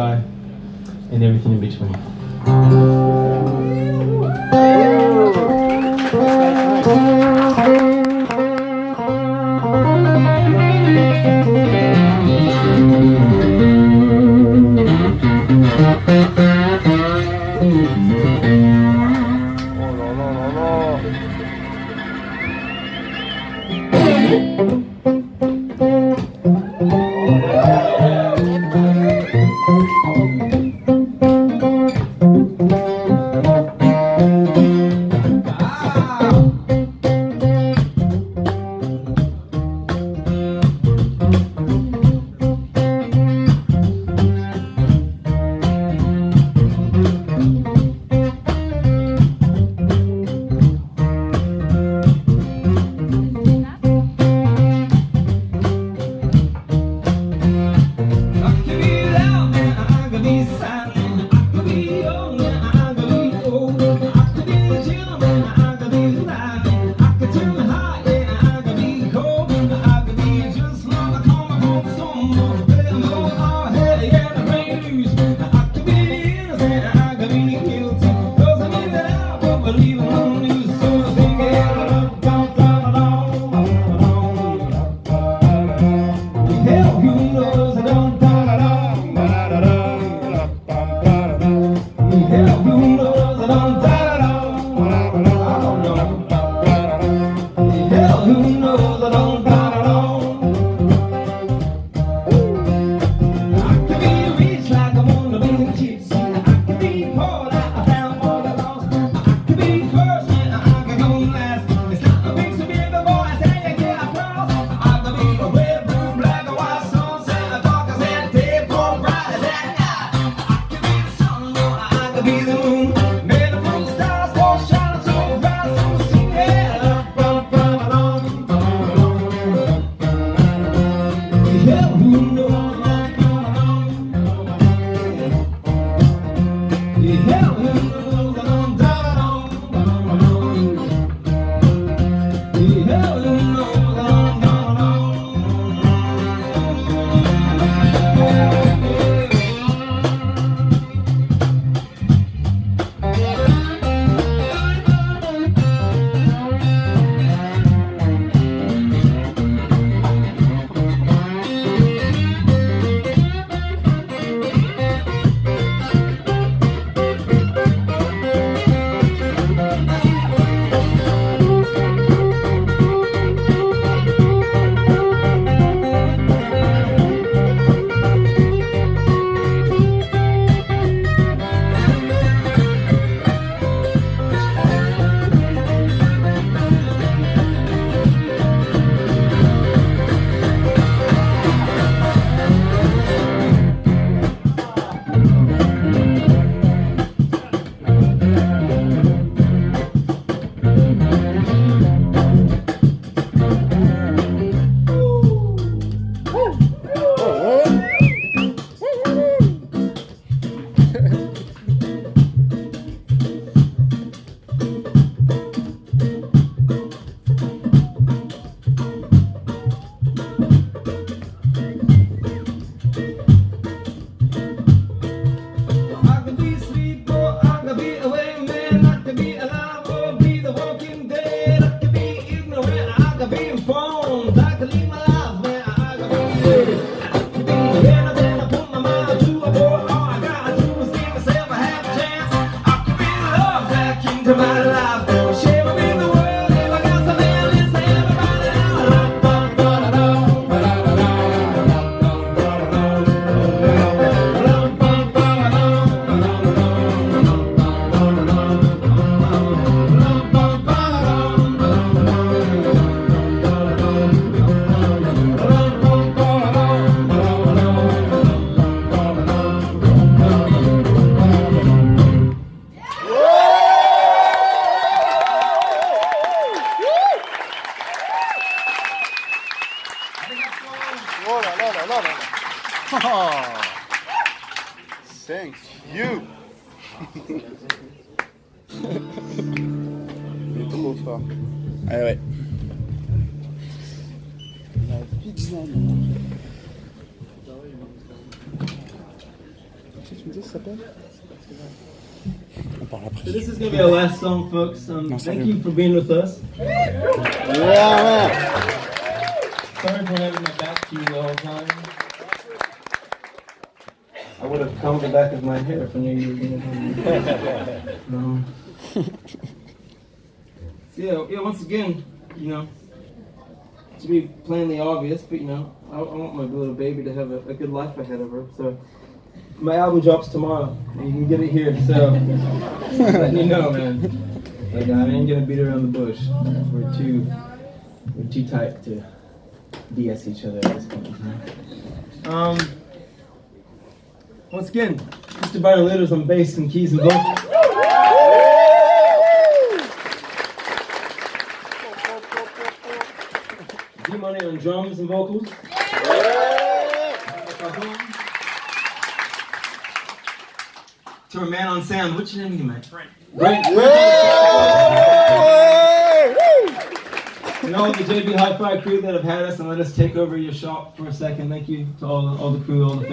and everything in between. Oh, no, no, no, Oh là. Thank you Il est trop fort. Ah ouais. La pizza. Ça s'appelle? On parle après. So this is going be our last song, folks. Um, thank you for being with us. Sorry for having my back to you the whole time. I would have combed the back of my hair if I knew you were gonna do um, so yeah, yeah. Once again, you know, to be plainly obvious, but you know, I, I want my little baby to have a, a good life ahead of her. So my album drops tomorrow. and You can get it here. So letting you know, man. Like I ain't gonna beat around the bush. We're too, we're too tight to BS each other at this point in time. Um, once again, Mr. Byron Luiters on bass and keys and vocals. D Money on drums and vocals. To our man on sound, what's your name again, man? Brent. Brent. And all the JB Hi-Fi crew that have had us and let us take over your shop for a second. Thank you to all, all the crew, all the